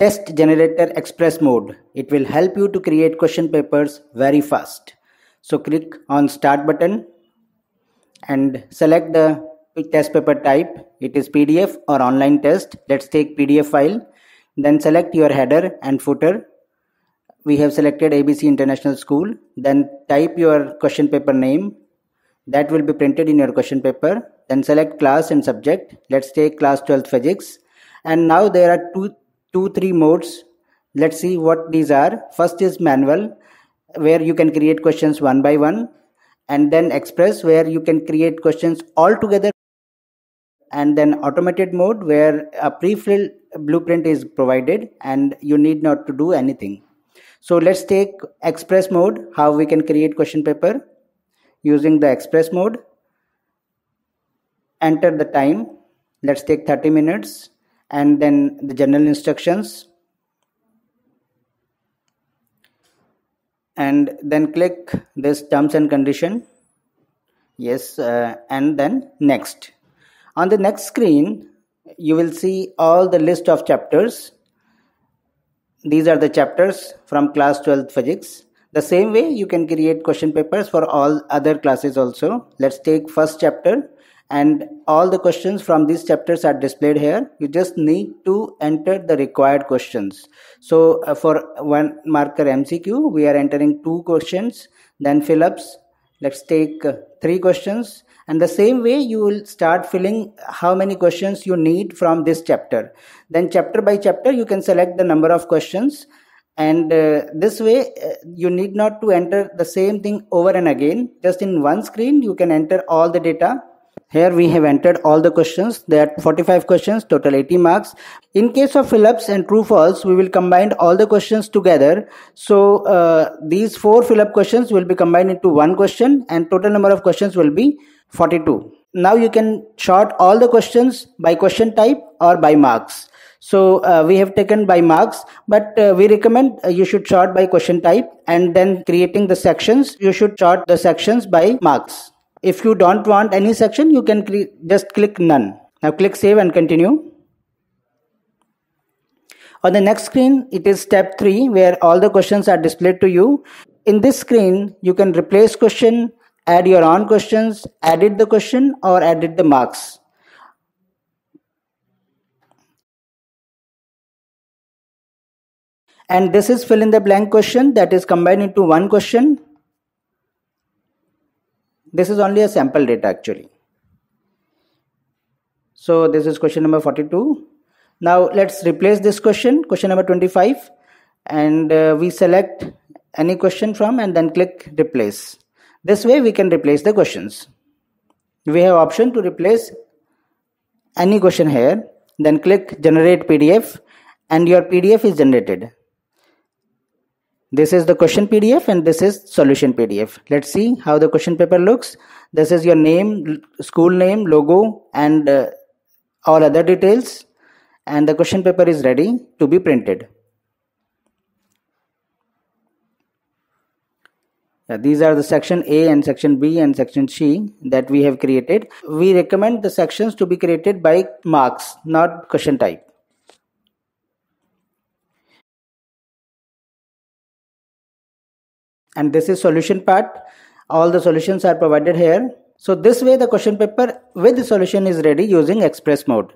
Test Generator Express mode. It will help you to create question papers very fast. So click on start button and select the test paper type. It is PDF or online test. Let's take PDF file. Then select your header and footer. We have selected ABC International School. Then type your question paper name. That will be printed in your question paper. Then select class and subject. Let's take class 12th physics. And now there are two two three modes. Let's see what these are. First is manual where you can create questions one by one and then express where you can create questions all together and then automated mode where a pre-filled blueprint is provided and you need not to do anything. So let's take express mode how we can create question paper using the express mode. Enter the time. Let's take 30 minutes and then the general instructions. And then click this terms and condition. Yes uh, and then next. On the next screen you will see all the list of chapters. These are the chapters from class 12 physics. The same way you can create question papers for all other classes also. Let's take first chapter and all the questions from these chapters are displayed here. You just need to enter the required questions. So uh, for one marker mcq we are entering two questions then fill ups let's take uh, three questions. And the same way you will start filling how many questions you need from this chapter. Then chapter by chapter you can select the number of questions. And uh, this way uh, you need not to enter the same thing over and again. Just in one screen you can enter all the data here we have entered all the questions. There are 45 questions, total 80 marks. In case of fill-ups and true false, we will combine all the questions together. So uh, these four fill-up questions will be combined into one question and total number of questions will be 42. Now you can sort all the questions by question type or by marks. So uh, we have taken by marks, but uh, we recommend uh, you should sort by question type and then creating the sections, you should sort the sections by marks. If you don't want any section, you can cl just click none. Now click save and continue. On the next screen, it is step 3 where all the questions are displayed to you. In this screen, you can replace question, add your own questions, edit the question or edit the marks. And this is fill in the blank question that is combined into one question this is only a sample data actually. So this is question number 42 now let's replace this question question number 25 and uh, we select any question from and then click replace. This way we can replace the questions. We have option to replace any question here then click generate pdf and your pdf is generated this is the question PDF and this is solution PDF. Let's see how the question paper looks. This is your name, school name, logo and uh, all other details and the question paper is ready to be printed. These are the section A and section B and section C that we have created. We recommend the sections to be created by marks, not question type. And this is solution part. All the solutions are provided here. So this way the question paper with the solution is ready using express mode